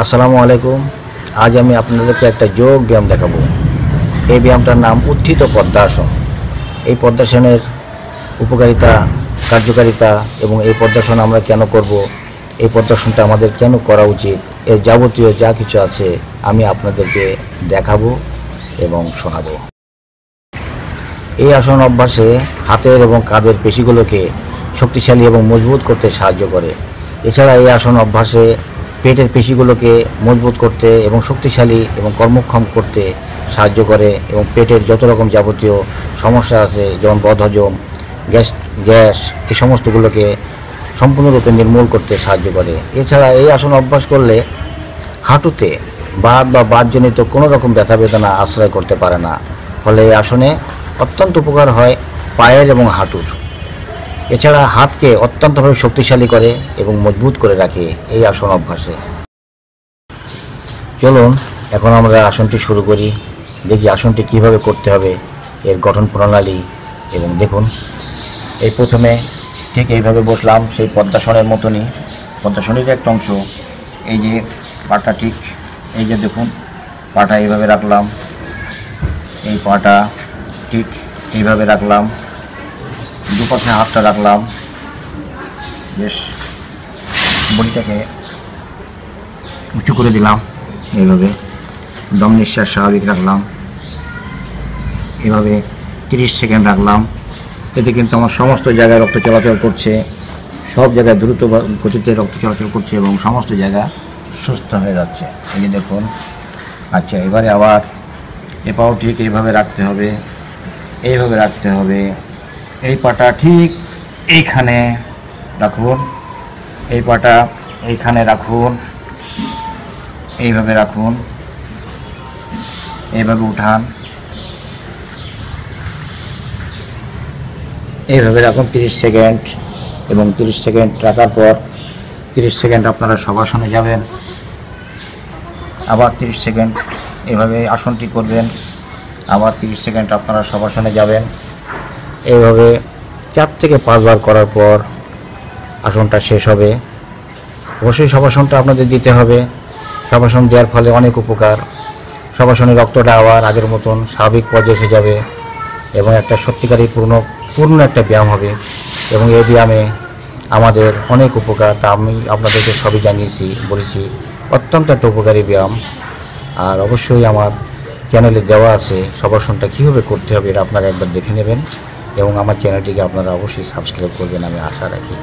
আসসালামু আলাইকুম। আজ আমি আপনাদেরকে একটা যোগ ব্যায়াম দেখাবো। এই ব্যায়ামটার নাম উত্থিত পদ্মাসন। এই পদ্মাসনের উপকারিতা, কার্যকারিতা এবং এই পদ্মাসন আমরা কেন করব, এই পদ্মাসনটা আমাদের কেন করা উচিত, এর যাবতীয় যা কিছু আছে আমি আপনাদেরকে দেখাবো এবং শোনাবো। এই আসন অভ্যাসে হাতের এবং কাঁধের পেশিগুলোকে শক্তিশালী এবং মজবুত করতে সাহায্য করে। এছাড়া এই আসন অভ্যাসে পেটের পেশিগুলোকে মজবুত করতে এবং শক্তিশালী এবং কর্মক্ষম করতে সাহায্য করে এবং পেটের যত রকম যাবতীয় সমস্যা আছে, যেমন বদহজম, গ্যাস গ্যাস, এই সমস্তগুলোকে সম্পূর্ণরূপে নির্মূল করতে সাহায্য করে। এছাড়া এই আসন অভ্যাস করলে হাঁটুতে বাত বা বাতজনিত কোনো রকম ব্যথা বেদনা আশ্রয় করতে পারে না। ফলে এই আসনে অত্যন্ত উপকার হয় পায়ের এবং হাঁটুর। এছাড়া হাতকে অত্যন্তভাবে শক্তিশালী করে এবং মজবুত করে রাখে এই আসন অভ্যাসে। চলুন, এখন আমরা আসনটি শুরু করি, দেখি আসনটি কীভাবে করতে হবে এর গঠন প্রণালী এবং দেখুন, এই প্রথমে ঠিক এইভাবে বসলাম সেই পদ্মাসনের মতনই। পদ্মাসনের একটা অংশ, এই যে পাটা ঠিক, এই যে দেখুন, পাটা এইভাবে রাখলাম, এই পাটা ঠিক এইভাবে রাখলাম। দুপাশে হাতটা রাখলাম। বেশ, বডিটাকে উঁচু করে দিলাম এইভাবে। দম নিঃশ্বাস স্বাভাবিক রাখলাম। এভাবে তিরিশ সেকেন্ড রাখলাম। এতে কিন্তু আমার সমস্ত জায়গায় রক্ত চলাচল করছে। সব জায়গায় দ্রুত গতিতে রক্ত চলাচল করছে এবং সমস্ত জায়গা সুস্থ হয়ে যাচ্ছে। এই দেখুন। আচ্ছা এবারে আবার এ পাও ঠিক এইভাবে রাখতে হবে। এইভাবে রাখতে হবে। এই পাটা ঠিক এইখানে রাখুন। এই পাটা এইখানে রাখুন। এইভাবে রাখুন। এইভাবে উঠান। এইভাবে রাখুন তিরিশ সেকেন্ড এবং তিরিশ সেকেন্ড রাখার পর তিরিশ সেকেন্ড আপনারা সবাসনে যাবেন। আবার তিরিশ সেকেন্ড এভাবে আসনটি করবেন। আবার তিরিশ সেকেন্ড আপনারা সবাসনে যাবেন। এইভাবে চার থেকে পাঁচবার করার পর আসনটা শেষ হবে। অবশ্যই সবাসনটা আপনাদের দিতে হবে। সবাসন দেওয়ার ফলে অনেক উপকার। সবাসনে রক্তটা আবার আগের মতন স্বাভাবিক পর্যায়ে এসে যাবে এবং একটা সত্যিকারই পূর্ণ পূর্ণ একটা ব্যায়াম হবে এবং এই ব্যায়ামে আমাদের অনেক উপকার। তা আমি আপনাদেরকে সবই জানিয়েছি, বলেছি, অত্যন্ত একটা উপকারী ব্যায়াম। আর অবশ্যই আমার চ্যানেলে দেওয়া আছে সবাসনটা কীভাবে করতে হবে এটা আপনারা একবার দেখে নেবেন। এবং আমার চ্যানেলটিকে আপনারা অবশ্যই সাবস্ক্রাইব করবেন আমি আশা রাখি।